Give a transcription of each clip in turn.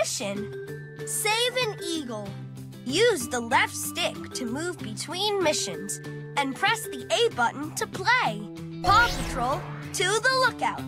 mission. Save an eagle. Use the left stick to move between missions and press the A button to play. Paw Patrol, to the lookout.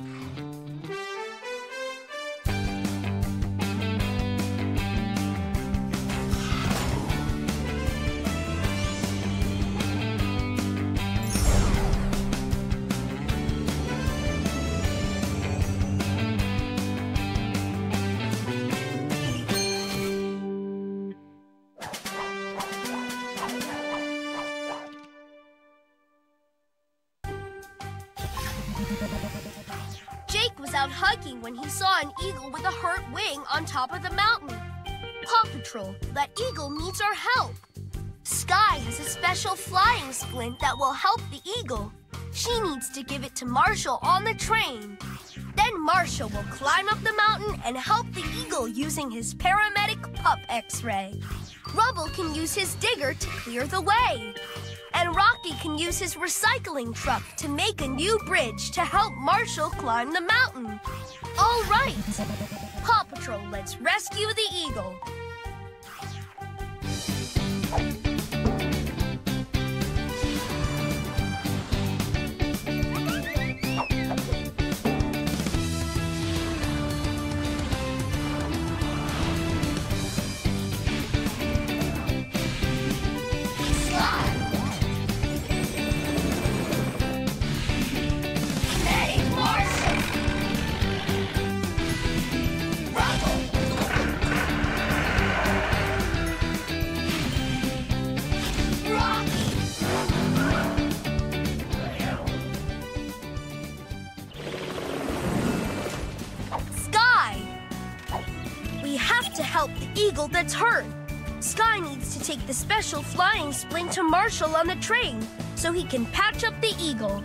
When he saw an eagle with a hurt wing on top of the mountain. Paw Patrol, that eagle needs our help. Skye has a special flying splint that will help the eagle. She needs to give it to Marshall on the train. Then Marshall will climb up the mountain and help the eagle using his paramedic pup x-ray. Rubble can use his digger to clear the way. And Rocky can use his recycling truck to make a new bridge to help Marshall climb the mountain. All right. Paw Patrol, let's rescue the eagle. To help the eagle that's hurt. Skye needs to take the special flying splint to Marshall on the train so he can patch up the eagle.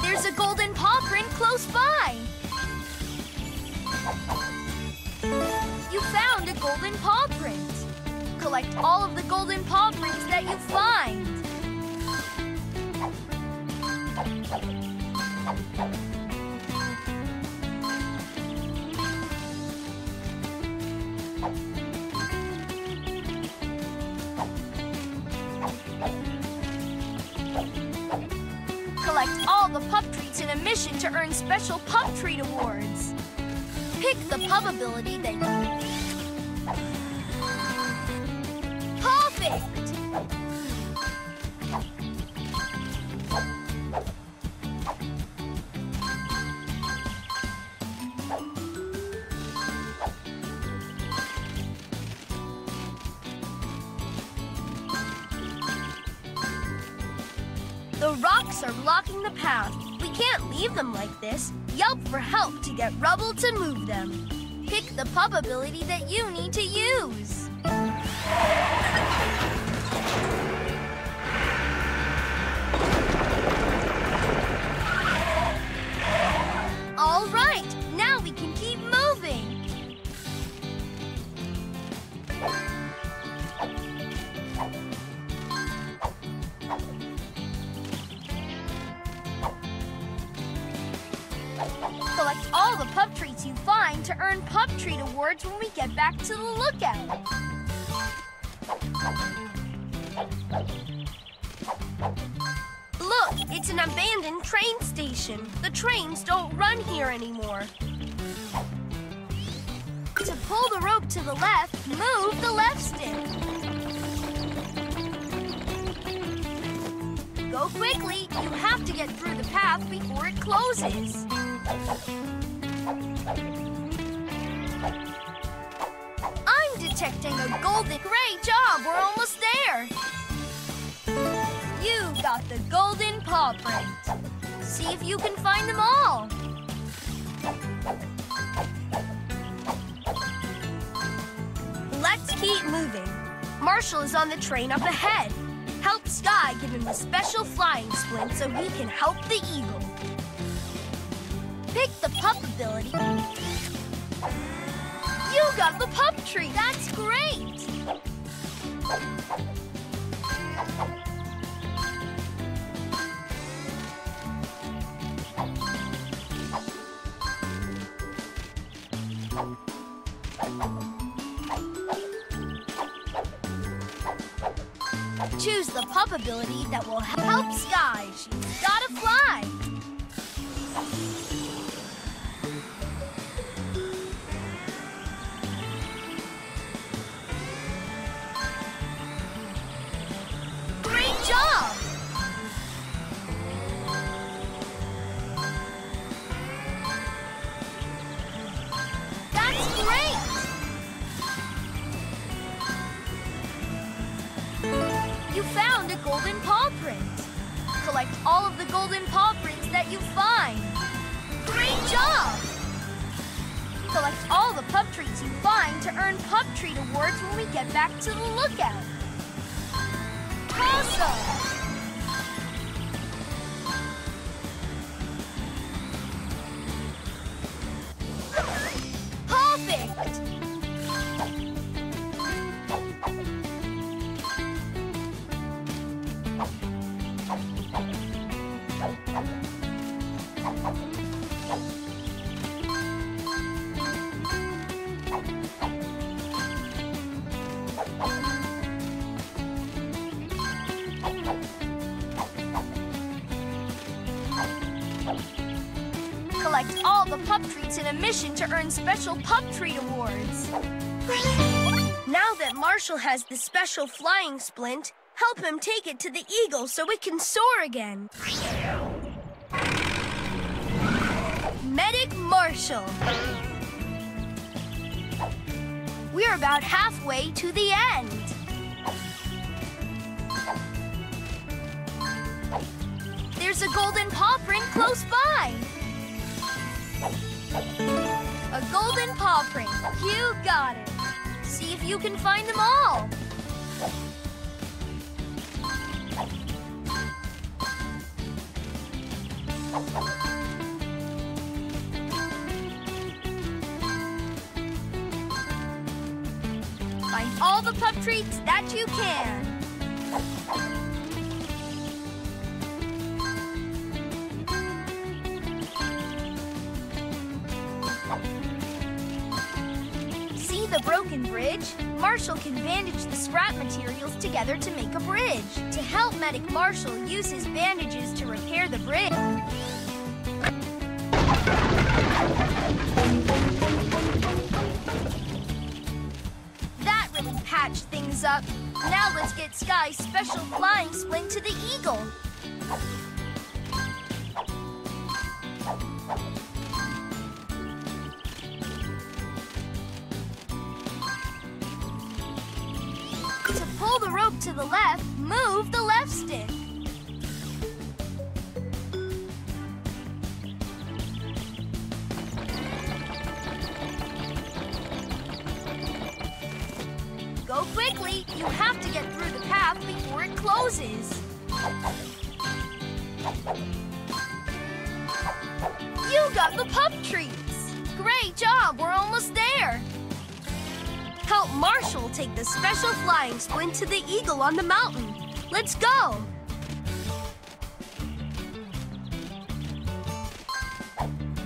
There's a golden paw print close by. You found a golden paw print. Collect all of the golden paw prints that you find. Collect all the pup treats in a mission to earn special pup treat awards. Pick the pup ability that you Perfect! The rocks are blocking the path. We can't leave them like this. Yelp for help to get Rubble to move them. Pick the pup ability that you need to use. Lookout. Look, it's an abandoned train station. The trains don't run here anymore. To pull the rope to the left, move the left stick. Go quickly. You have to get through the path before it closes. A golden. Great job. We're almost there. You got the golden paw print. See if you can find them all. Let's keep moving. Marshall is on the train up ahead. Help Skye give him the special flying splint so he can help the eagle. Pick the pup ability. You got the pup treat! That's great! Choose the pup ability that will help Skye. She's gotta fly! All of the golden paw prints that you find. Great job! Collect all the pup treats you find to earn pup treat awards when we get back to the lookout. Awesome! Collect all the pup treats in a mission to earn special pup treat awards. Now that Marshall has the special flying splint, help him take it to the eagle so it can soar again. Medic Marshall. We're about halfway to the end. There's a golden paw print close by. A golden paw print. You got it. See if you can find them all. Find all the pup treats that you can. See the broken bridge? Marshall can bandage the scrap materials together to make a bridge. To help Medic Marshall use his bandages to repair the bridge. Up. Now let's get Skye's special flying splint to the eagle. To pull the rope to the left, move the closes. You got the pup treats. Great job. We're almost there. Help Marshall take the special flying splint to the eagle on the mountain. Let's go.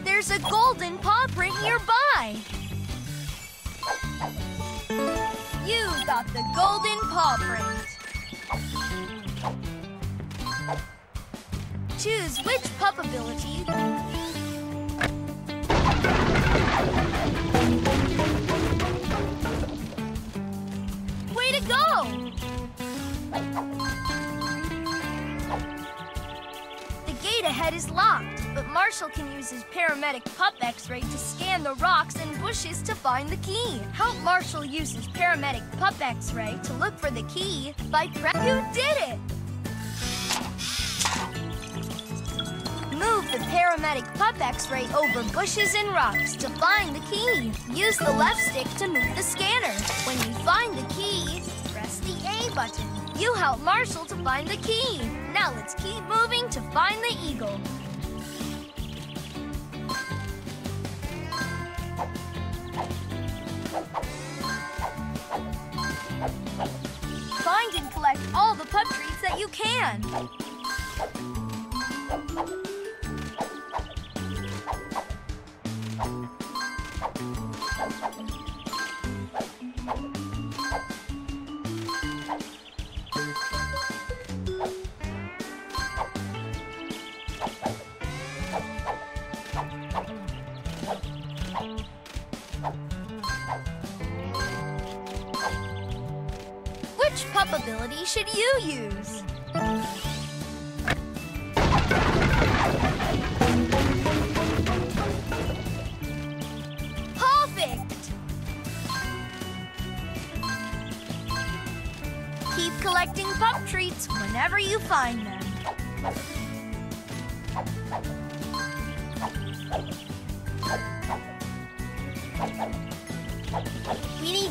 There's a golden paw print nearby. You got the golden paw print. Choose which pup ability. Way to go! The gate ahead is locked, but Marshall can use his paramedic pup x-ray to scan the rocks and bushes to find the key. Help Marshall use his paramedic pup x-ray to look for the key by pre- You did it! The paramedic pup x-ray over bushes and rocks to find the key. Use the left stick to move the scanner. When you find the key, press the A button. You help Marshall to find the key. Now let's keep moving to find the eagle. Find and collect all the pup treats that you can. Pup ability should you use? Perfect! Keep collecting pup treats whenever you find them.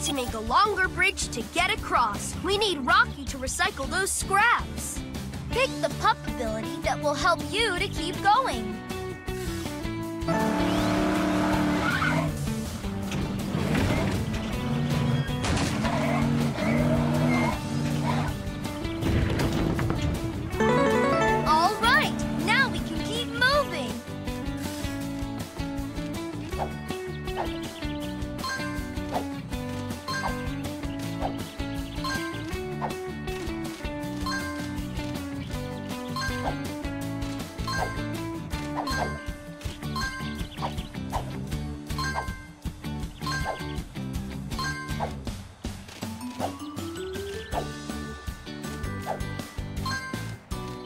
To make a longer bridge to get across. We need Rocky to recycle those scraps. Pick the pup ability that will help you to keep going. All right,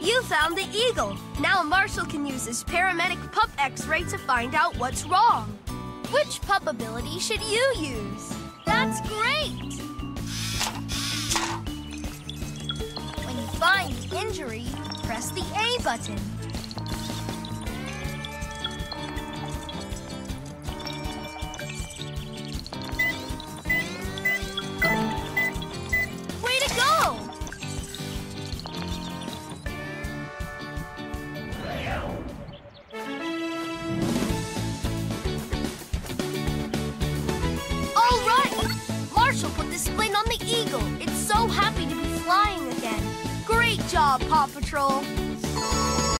You found the eagle. Now Marshall can use his paramedic pup x-ray to find out what's wrong. Which pup ability should you use? That's great! When you find the injury, press the A button. Paw Patrol.